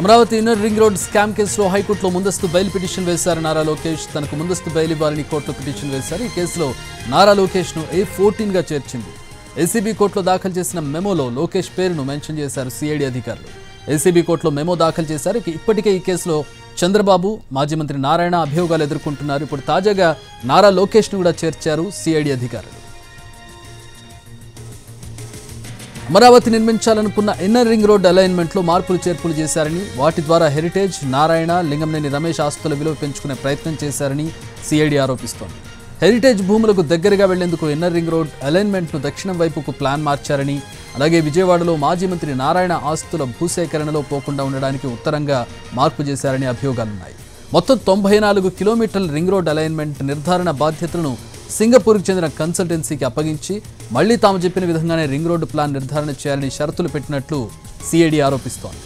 Amaravati inner ring road scam కేసులో హైకోర్టులో ముందస్తు బెయిల్ పిటిషన్ వేశారు నారా లోకేష్. తనకు ముందస్తు బెయిల్ ఇవ్వాలని కోర్టులో పిటిషన్ వేశారు. ఈ కేసులో నారా లోకేష్ను ఏ ఫోర్టీన్గా చేర్చింది? ఏసీబీ కోర్టులో దాఖలు చేసిన మెమోలో లోకేష్ పేరును మెన్షన్ చేశారు సిఐడి అధికారులు. ఏసీబీ కోర్టులో మెమో దాఖలు చేశారు. ఇప్పటికే ఈ కేసులో చంద్రబాబు మాజీ మంత్రి నారాయణ అభియోగాలు ఎదుర్కొంటున్నారు. ఇప్పుడు తాజాగా నారా లోకేష్ను కూడా చేర్చారు సిఐడి అధికారులు. అమరావతి నిర్మించాలనుకున్న ఇన్నర్ రింగ్ రోడ్ అలైన్మెంట్లో మార్పులు చేర్పులు చేశారని వాటి ద్వారా హెరిటేజ్ నారాయణ లింగంనేని రమేష్ ఆస్తుల విలువ పెంచుకునే ప్రయత్నం చేశారని సిఐడి ఆరోపిస్తోంది. హెరిటేజ్ భూములకు దగ్గరగా వెళ్ళేందుకు ఇన్నర్ రింగ్ రోడ్ అలైన్మెంట్ను దక్షిణం వైపుకు ప్లాన్ మార్చారని అలాగే విజయవాడలో మాజీ మంత్రి నారాయణ ఆస్తుల భూసేకరణలో పోకుండా ఉండడానికి ఉత్తరంగా మార్పు చేశారని అభియోగాలున్నాయి. మొత్తం తొంభై నాలుగు కిలోమీటర్ల రింగ్ రోడ్ అలైన్మెంట్ నిర్ధారణ బాధ్యతలను సింగపూర్కు చెందిన కన్సల్టెన్సీకి అప్పగించి మళ్ళీ తాము చెప్పిన విధంగానే రింగ్ రోడ్డు ప్లాన్ నిర్ధారణ చేయాలని షరతులు పెట్టినట్లు సిఐడి ఆరోపిస్తోంది.